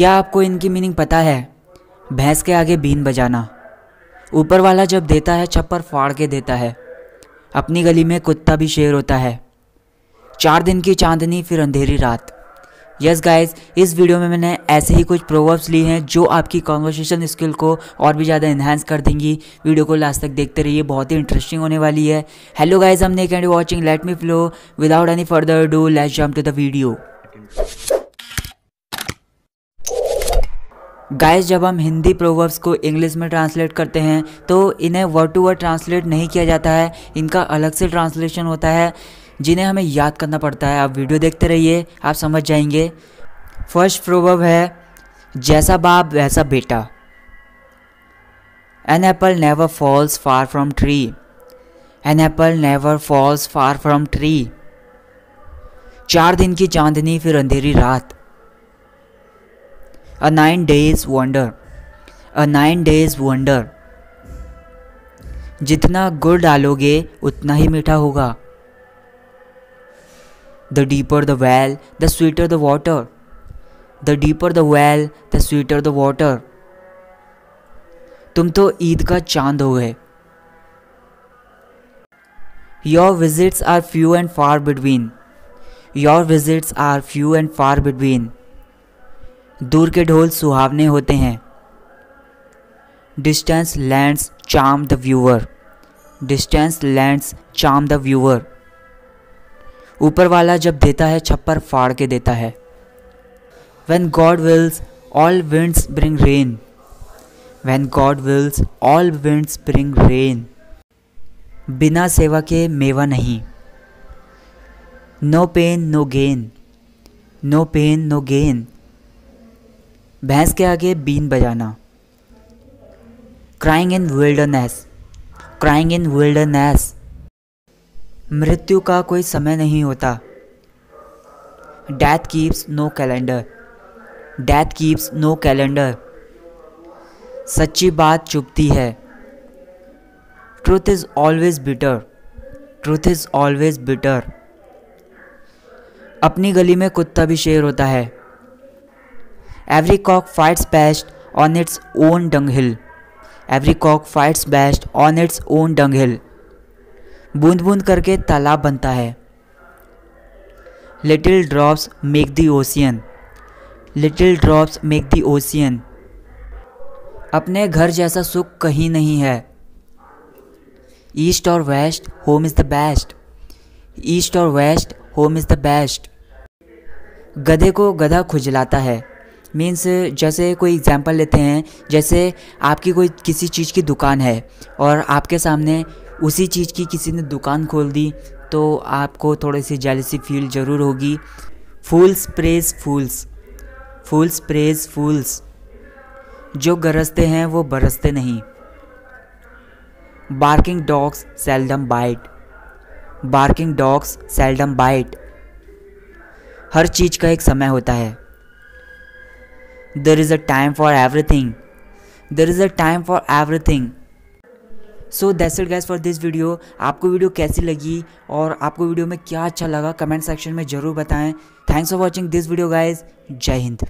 क्या आपको इनकी मीनिंग पता है? भैंस के आगे बीन बजाना। ऊपर वाला जब देता है, छप्पर फाड़ के देता है। अपनी गली में कुत्ता भी शेर होता है। चार दिन की चांदनी, फिर अंधेरी रात। यस गाइस इस वीडियो में मैंने ऐसे ही कुछ प्रोवर्ब्स लिए हैं जो आपकी कॉन्वर्सेशन स्किल को और भी ज़्यादा इन्हांस कर देंगी। वीडियो को लास्ट तक देखते रहिए, बहुत ही इंटरेस्टिंग होने वाली है। हेलो गाइस हम नेक and watching let me flow without any further do let's jump to the video guys जब हम हिंदी प्रोवर्ब्स को इंग्लिश में ट्रांसलेट करते हैं तो इन्हें वर्ड टू वर्ड ट्रांसलेट नहीं किया जाता है। इनका अलग से ट्रांसलेशन होता है, जिन्हें हमें याद करना पड़ता है। आप वीडियो देखते रहिए, आप समझ जाएँगे। फ़र्स्ट प्रोवर्ब है, जैसा बाप, वैसा बेटा। An apple never falls far from tree an apple never falls far from tree चार दिन की चांदनी, फिर अंधेरी रात। A nine days wonder. A nine days wonder. जितना गुड़ डालोगे, उतना ही मीठा होगा। The deeper the well the sweeter the water the deeper the well the sweeter the water तुम तो ईद का चाँद हो गए। Your visits are few and far between your visits are few and far between दूर के ढोल सुहावने होते हैं। Distance lends charm the viewer distance lends charm the viewer ऊपर वाला जब देता है, छप्पर फाड़ के देता है। When God wills all winds bring rain when God wills all winds bring rain बिना सेवा के मेवा नहीं। No pain no gain no pain no gain भैंस के आगे बीन बजाना। Crying in wilderness crying in wilderness मृत्यु का कोई समय नहीं होता। Death keeps no calendar death keeps no calendar सच्ची बात चुपती है। Truth is always bitter truth is always bitter अपनी गली में कुत्ता भी शेर होता है। Every cock fights best on its own dunghill. Every cock fights best on its own dunghill. बूंद बूंद करके तालाब बनता है। Little drops make the ocean little drops make the ocean अपने घर जैसा सुख कहीं नहीं है। East or west home is the best east or west home is the best गधे को गधा खुजलाता है। मीन्स जैसे कोई एग्ज़ाम्पल लेते हैं, जैसे आपकी कोई किसी चीज़ की दुकान है और आपके सामने उसी चीज़ की किसी ने दुकान खोल दी तो आपको थोड़ी सी जेलसी फील ज़रूर होगी। फूल्स प्रेज फूल्स फूल्स प्रेज फूल्स जो गरजते हैं, वो बरसते नहीं। Barking dogs seldom bite barking dogs seldom bite हर चीज़ का एक समय होता है। There is a time for everything. There is a time for everything. So that's it guys for this video आपको वीडियो कैसी लगी और आपको वीडियो में क्या अच्छा लगा कमेंट सेक्शन में ज़रूर बताएँ. Thanks for watching this video guys जय हिंद